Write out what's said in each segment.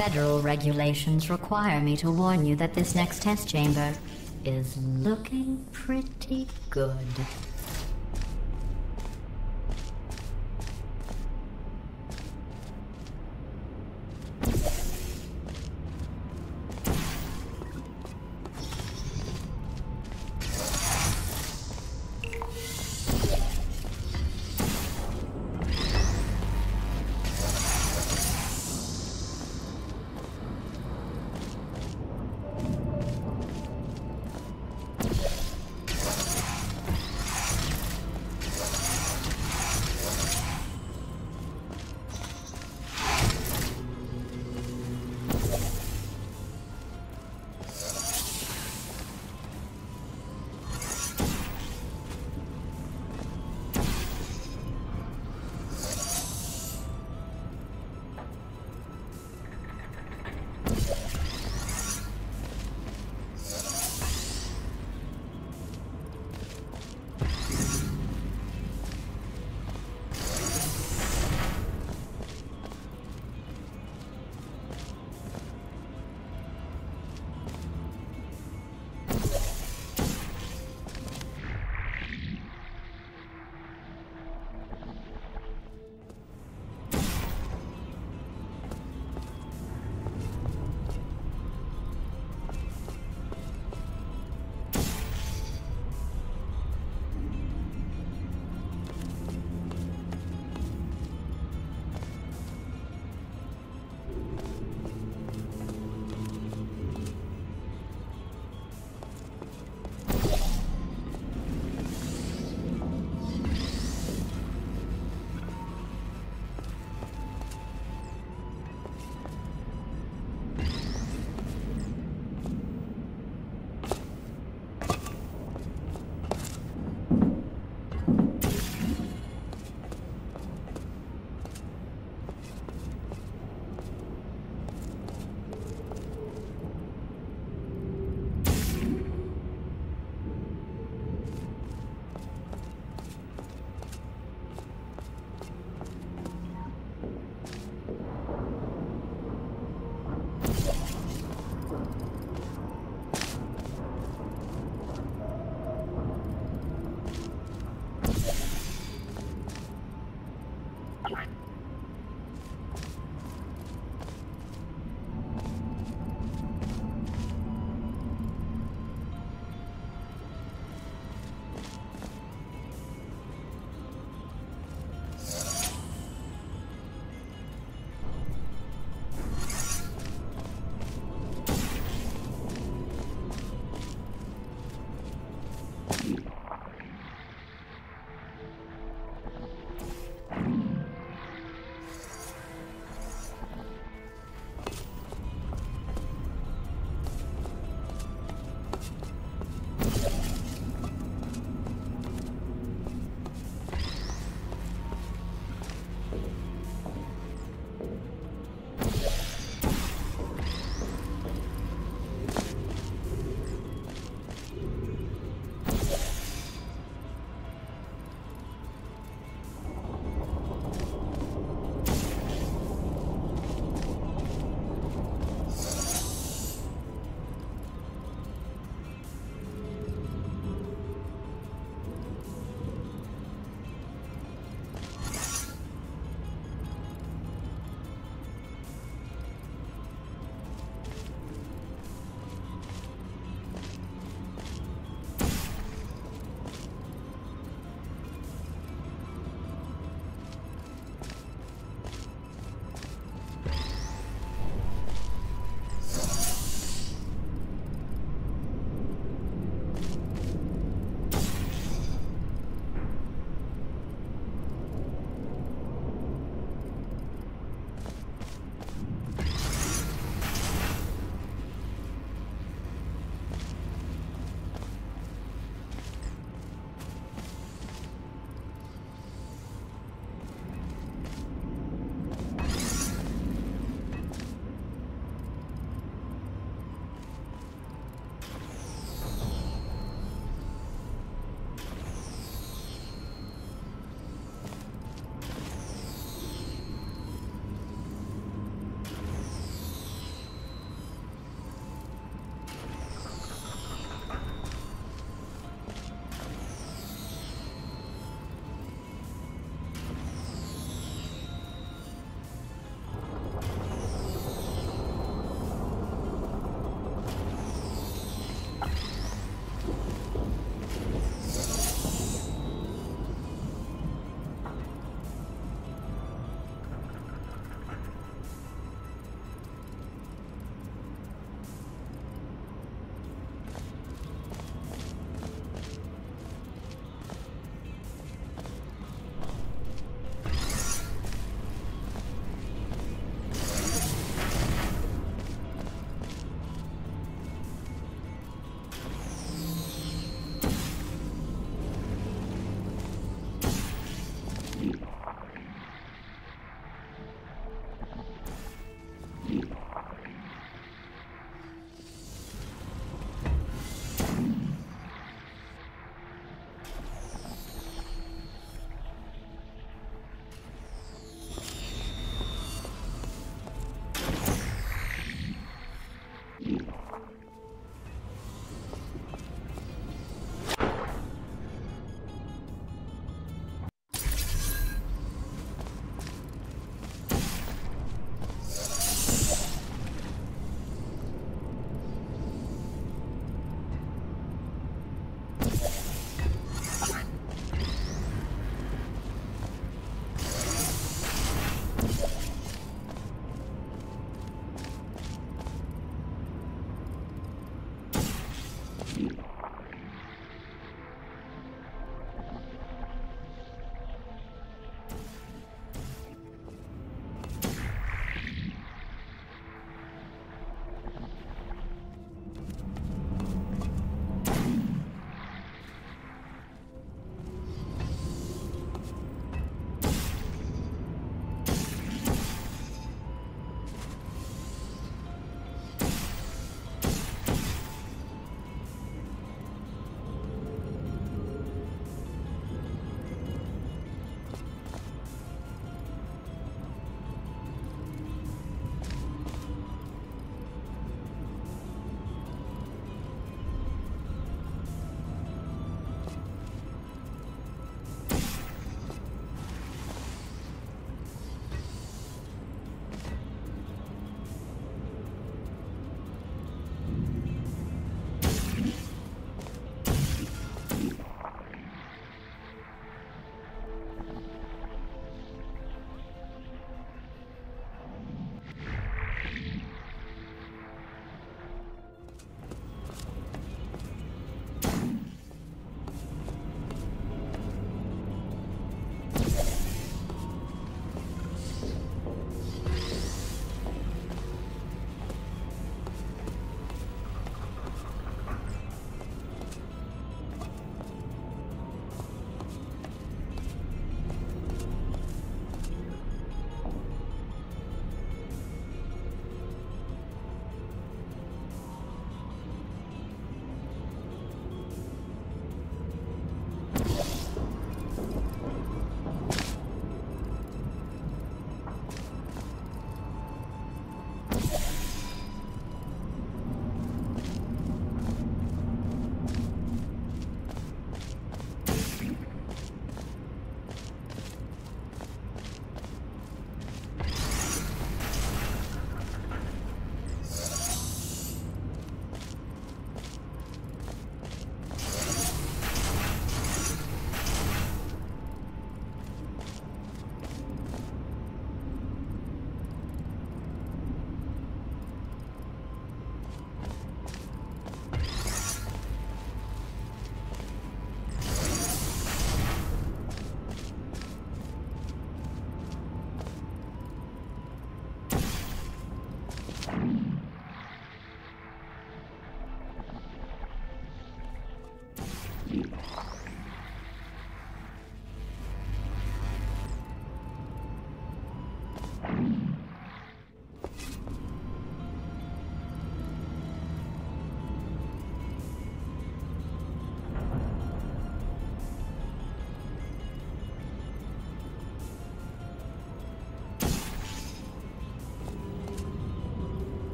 Federal regulations require me to warn you that this next test chamber is looking pretty good.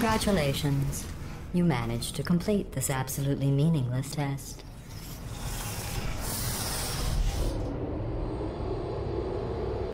Congratulations. You managed to complete this absolutely meaningless test.